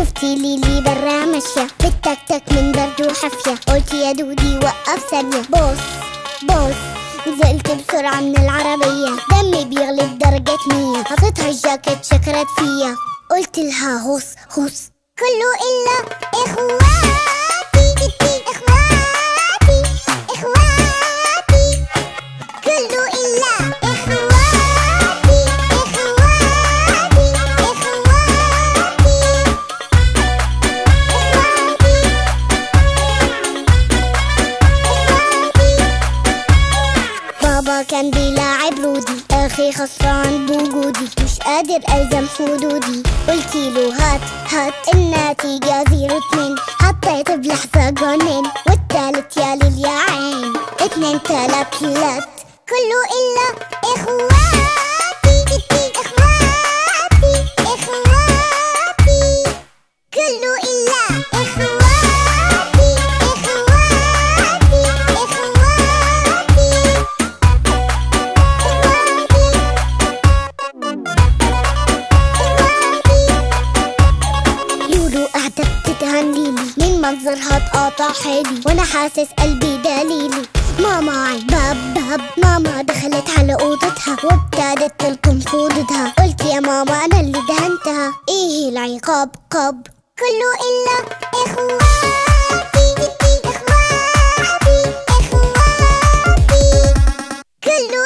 شفتي ليلي برا ماشية. بالتك من برد وحفية قلت يا دودي وقف ثانية. بوس بوس نزلت بسرعة من العربية. دمي بيغلي بدرجة مية. حطيتها الجاكيت شكرت فيا. قلت لها هوس هوس. كله إلا إخواتي أخي خسران بوجودي مش قادر ألزم حدودي. قلت له هات هات. النتيجة زيرو اتنين. حطيت بلحظة جونين. والتالت يا ليل يا عين. اتنين تلات كله إلا اخواتي منظرها اتقاطع حالي وأنا حاسس قلبي دليلي. ماما عالباب باب ماما دخلت على أوضتها وابتدت تلطم خدودها قلت يا ماما أنا اللي دهنتها. إيه العقاب؟ قب كله إلا إخواتي إخواتي إخواتي. كله